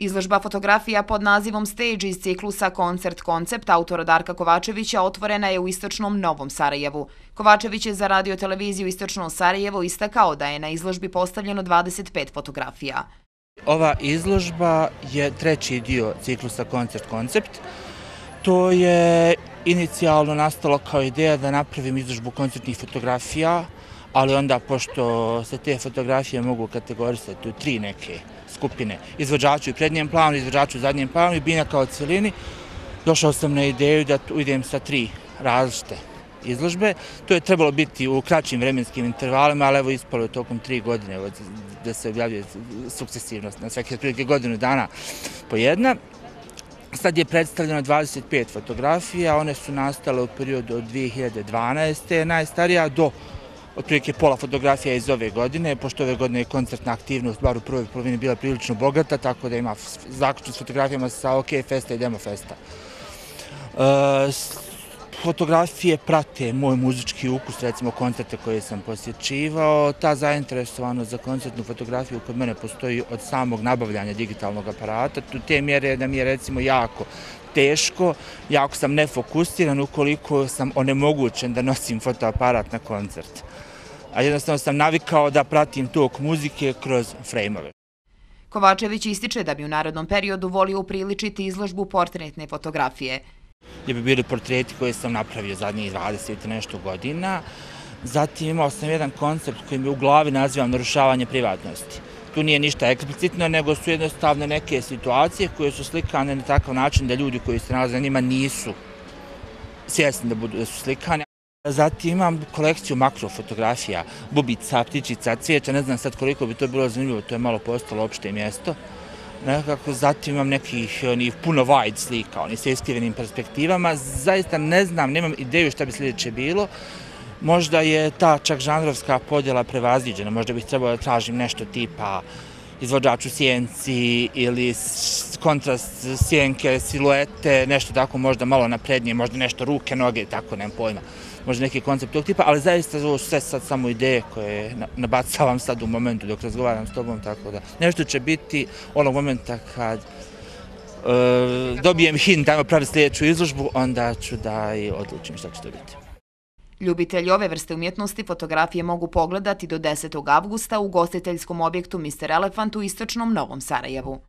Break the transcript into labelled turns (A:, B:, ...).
A: Izložba fotografija pod nazivom Stage iz ciklusa Koncert Koncept autora Darka Kovačevića otvorena je u Istočnom Novom Sarajevu. Kovačević je za radio televiziju Istočno Sarajevo istakao da je na izložbi postavljeno 25 fotografija.
B: Ova izložba je treći dio ciklusa Koncert Koncept. To je inicijalno nastalo kao ideja da napravim izložbu koncertnih fotografija, ali onda pošto se te fotografije mogu kategorisati u tri neke skupine, izvođaču u prednjem planu, izvođaču u zadnjem planu i bina kao cijelini, došao sam na ideju da idem sa tri različite izložbe. To je trebalo biti u kraćim vremenskim intervalima, ali evo ispalo je tokom tri godine od, da se objavljuje sukcesivnost na svake prilike godinu dana po jedna. Sad je predstavljeno 25 fotografija, one su nastale u periodu od 2012. najstarija do otprilike pola fotografija iz ove godine, pošto ove godine je koncertna aktivnost, bar u prvoj polovini, bila prilično bogata, tako da ima zaključno s fotografijama sa OK Festa i Demo Festa. E, fotografije prate moj muzički ukus, recimo koncerte koje sam posjećivao. Ta zainteresovanost za koncertnu fotografiju kod mene postoji od samog nabavljanja digitalnog aparata. Tu te mjere da mi je recimo jako teško, jako sam nefokusiran ukoliko sam onemogućen da nosim fotoaparat na koncert. A jednostavno sam navikao da pratim tok muzike kroz frejmove.
A: Kovačević ističe da bi u narodnom periodu volio upriličiti izložbu portretne fotografije
B: gdje bi bili portreti koje sam napravio zadnjih 20 i nešto godina. Zatim imao sam jedan koncept koji mi u glavi nazivam narušavanje privatnosti. Tu nije ništa eksplicitno, nego su jednostavne neke situacije koje su slikane na takav način da ljudi koji se nalaze na njima nisu svjesni da, budu, da su slikane. Zatim imam kolekciju makrofotografija, bubica, ptičica, cvijeća, ne znam sad koliko bi to bilo zanimljivo, to je malo postalo opšte mjesto. Nekako zatim imam nekih onih puno wide slika, oni sa iskrivenim perspektivama, zaista ne znam, nemam ideju šta bi sljedeće bilo, možda je ta čak žanrovska podjela prevaziđena, možda bih trebao da tražim nešto tipa izvođač u sjenci ili kontrast sjenke, siluete, nešto tako možda malo naprednije, možda nešto ruke, noge, tako, nemam pojma možda neki koncept tog tipa, ali zaista ovo sve sad samo ideje koje nabacavam sad u momentu dok razgovaram s tobom, tako da nešto će biti onog momenta kad uh, dobijem hint, dajmo pravi sljedeću izložbu, onda ću da i odlučim šta će to biti.
A: Ljubitelji ove vrste umjetnosti fotografije mogu pogledati do 10. avgusta u gostiteljskom objektu Mr. Elefant u Istočnom Novom Sarajevu.